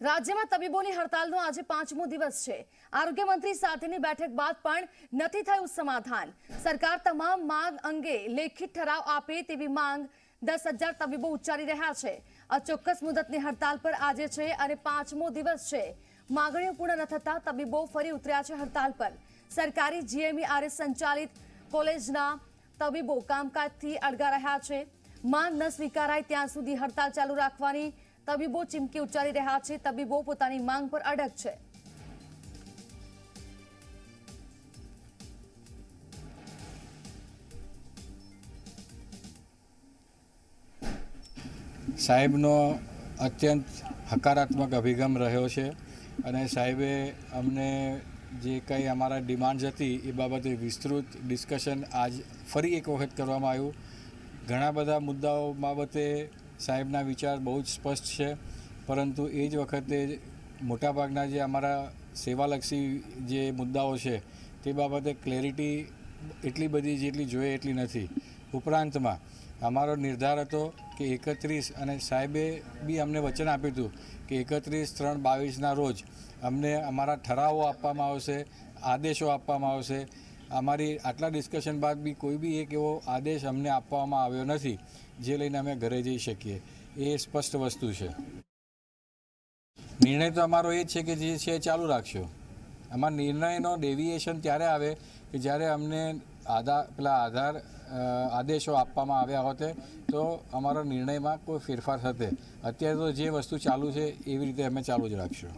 રાજ્યમાં તબીબોની હડતાલનો આજે પાંચમો દિવસ છે. આરોગ્ય મંત્રી સાથેની બેઠક બાદ પણ નથી થયું સમાધાન. સરકાર તમામ માંગ અંગે લેખિત ઠરાવ આપે તેવી માંગ દસ હજાર તબીબો ઉચ્ચારી રહ્યા છે. અચોક્કસ મુદતની હડતાલ પર આજે છે અને પાંચમો દિવસ છે. માંગણીઓ પૂર્ણ ન થતા તબીબો ફરી ઉતર્યા છે હડતાલ પર. સરકારી જીએમઈઆરએસ સંચાલિત કોલેજના તબીબો કામકાજથી અડગા રહ્યા છે. માંગ ન સ્વીકારાય ત્યાં સુધી હડતાલ ચાલુ રાખવાની તબીબો ચીમકી ઉચ્ચારી રહ્યા છે. તબીબો પોતાની માંગ પર અડગ છે. સાહેબનો અત્યંત હકારાત્મક અભિગમ રહ્યો છે અને સાહેબે અમને જે કંઈ અમારા ડિમાન્ડ્સ હતી એ બાબતે વિસ્તૃત ડિસ્કશન આજ ફરી એક વખત કરવામાં આવ્યું. ઘણા બધા મુદ્દાઓ બાબતે સાહેબના વિચાર બહુ જ સ્પષ્ટ છે. પરંતુ એ જ વખતે મોટાભાગના જે અમારા સેવાલક્ષી જે મુદ્દાઓ છે, તે બાબતે ક્લેરિટી એટલી બધી જેટલી જોઈએ એટલી નથી. ઉપરાંતમાં અમારો નિર્ધાર હતો કે એકત્રીસ અને સાહેબે બી અમને વચન આપ્યું હતું કે એકત્રીસ ત્રણ બાવીસના રોજ અમને અમારા ઠરાવો આપવામાં આવશે, આદેશો આપવામાં આવશે અમારી આટલા ડિસ્કશન બાદ બી કોઈ બી એક એવો આદેશ અમને આપવામાં આવ્યો નથી, જે લઈને અમે ઘરે જઈ શકીએ. એ સ્પષ્ટ વસ્તુ છે. નિર્ણય તો અમારો એ જ છે કે જે છે ચાલુ રાખશો. આમાં નિર્ણયનો ડેવિએશન ત્યારે આવે કે જ્યારે અમને આધાર પેલા આધાર આદેશો આપવામાં આવ્યા હોતે, તો અમારો નિર્ણયમાં કોઈ ફેરફાર થતે. અત્યારે તો જે વસ્તુ ચાલુ છે એવી રીતે અમે ચાલુ જ રાખશું.